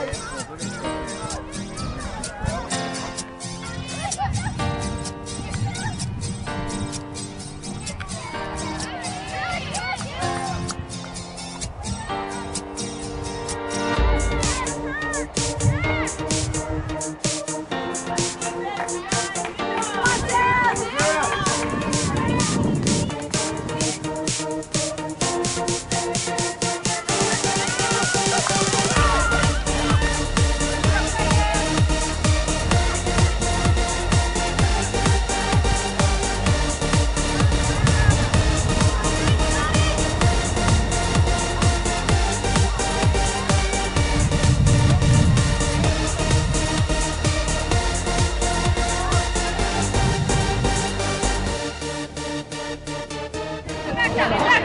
아, 네. Yeah.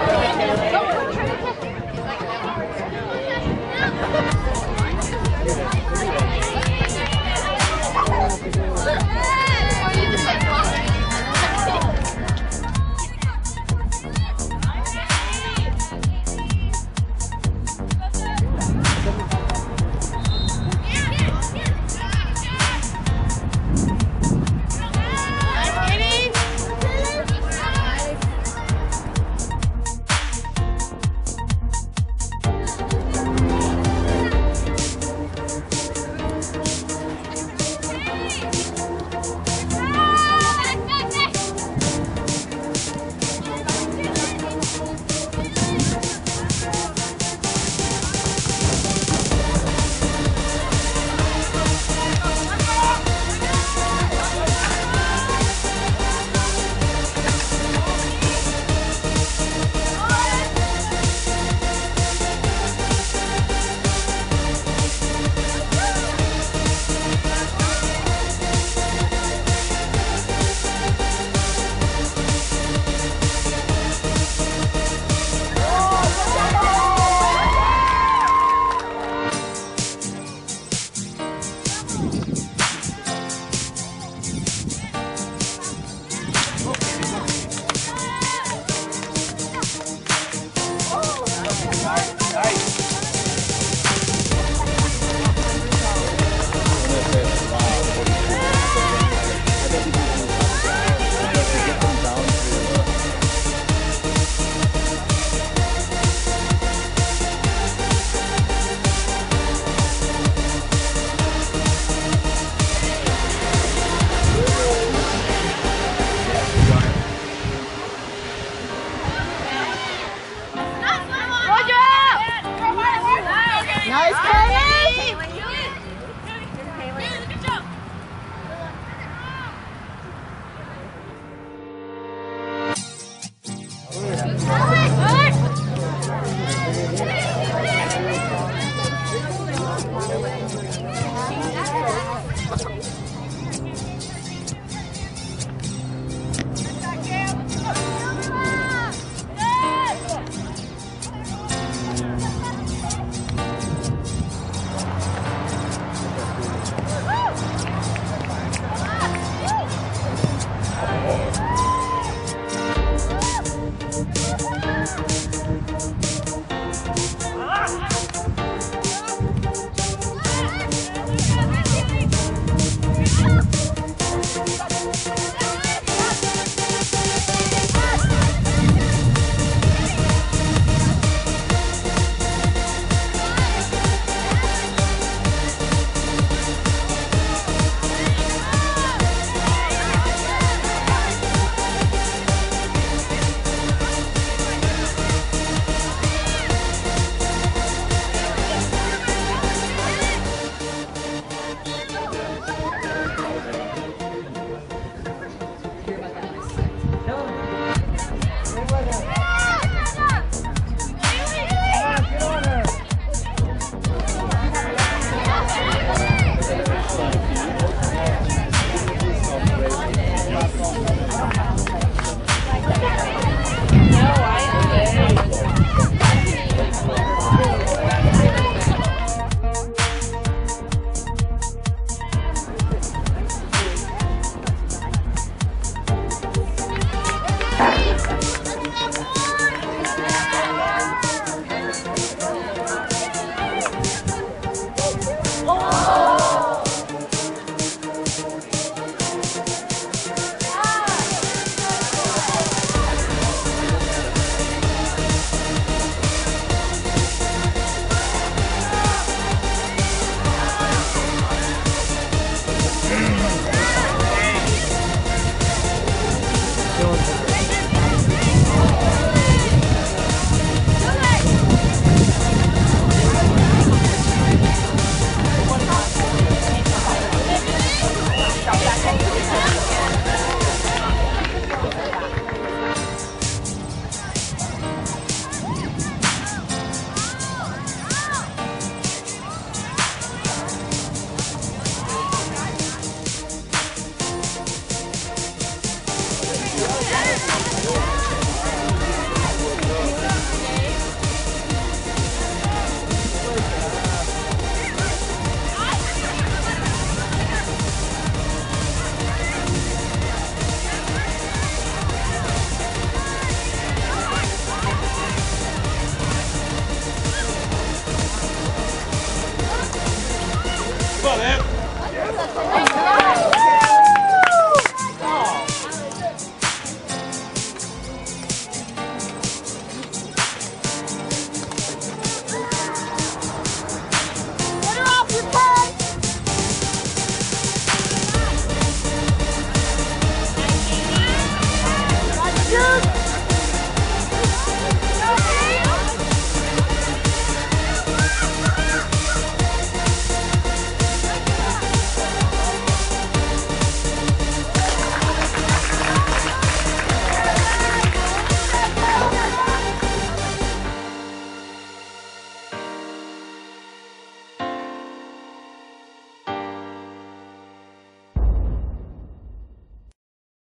guys.